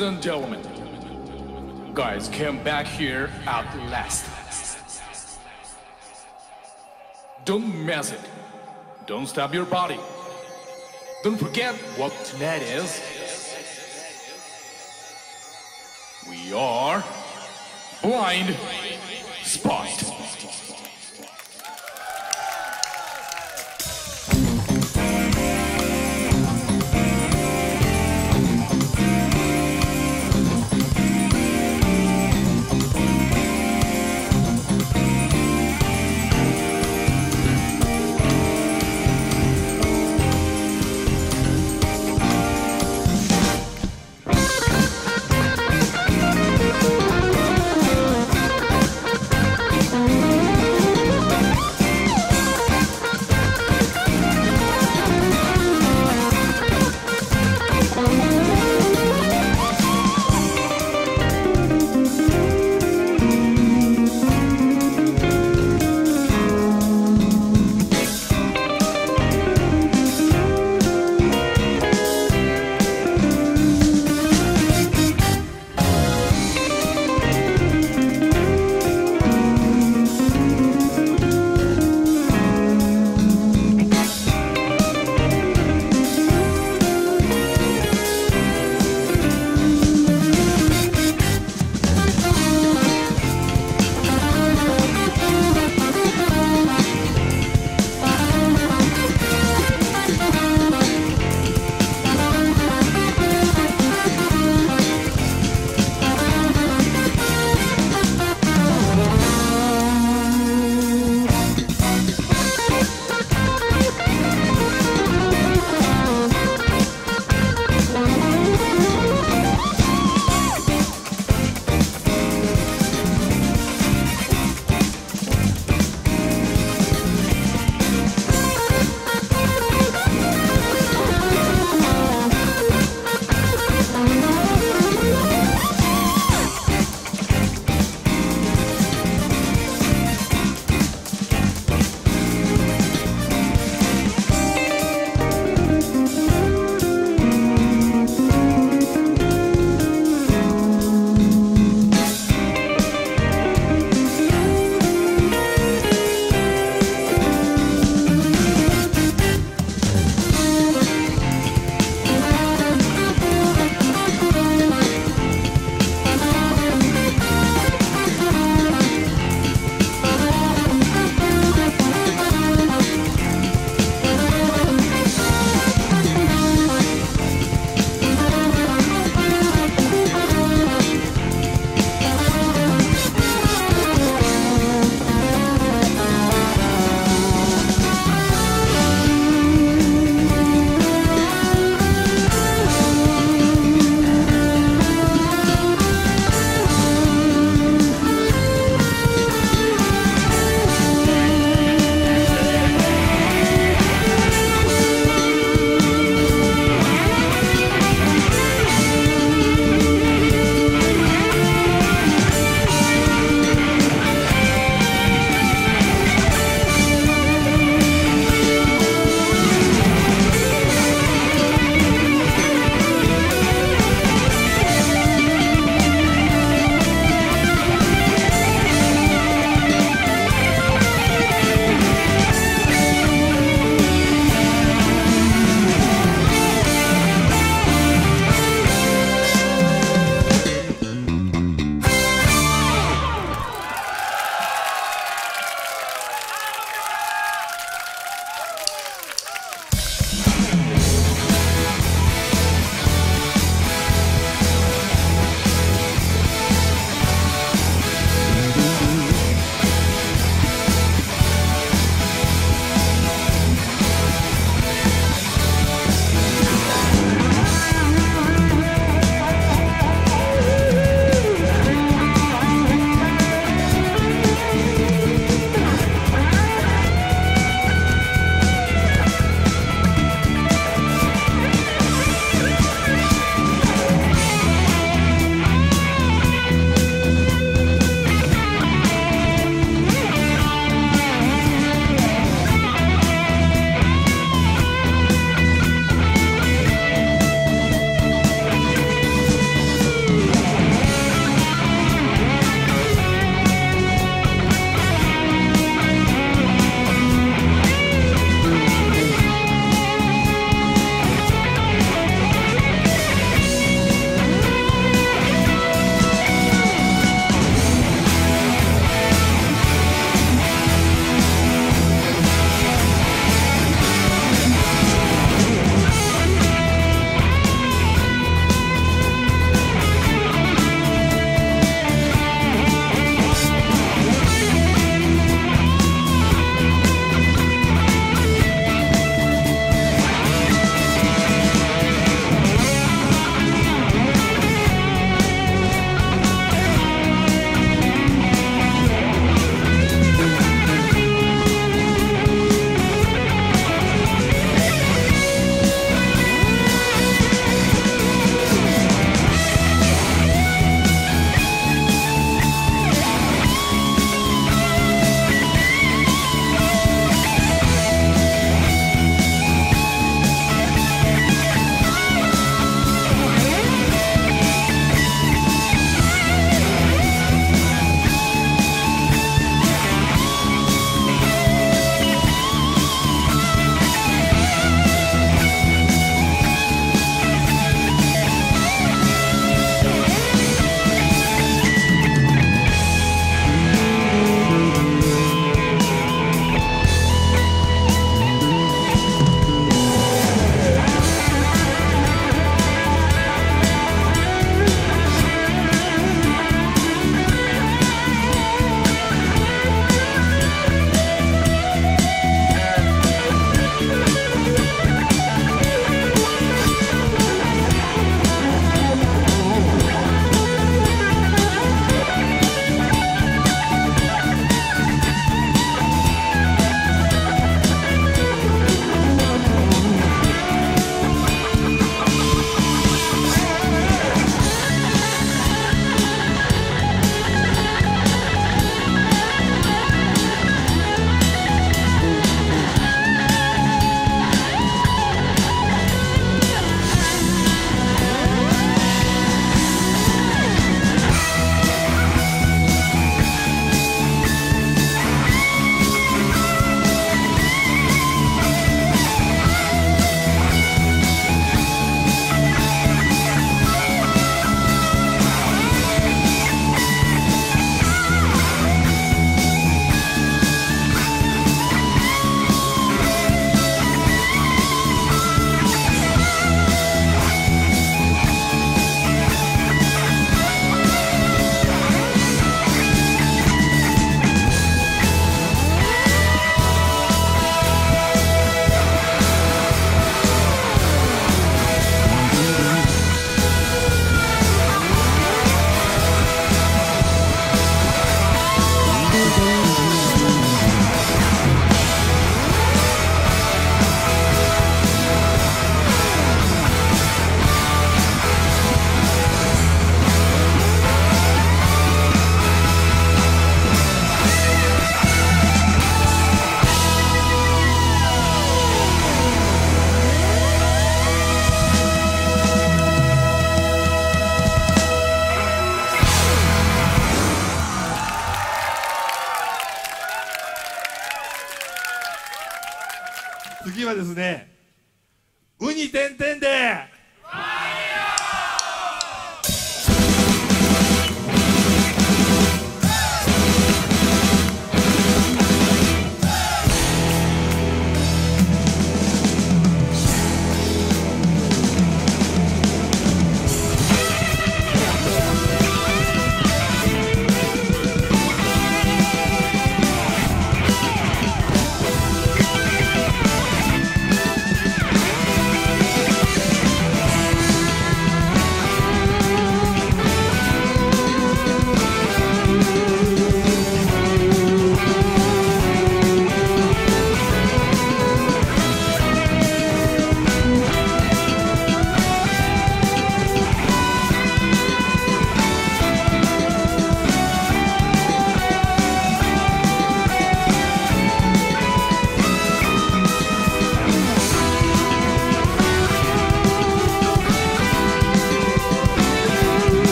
Ladies and gentlemen, guys came back here at last. Don't mess it. Don't stab your body. Don't forget what tonight is. We are Blind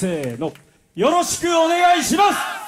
せーの。よろしくお願いします。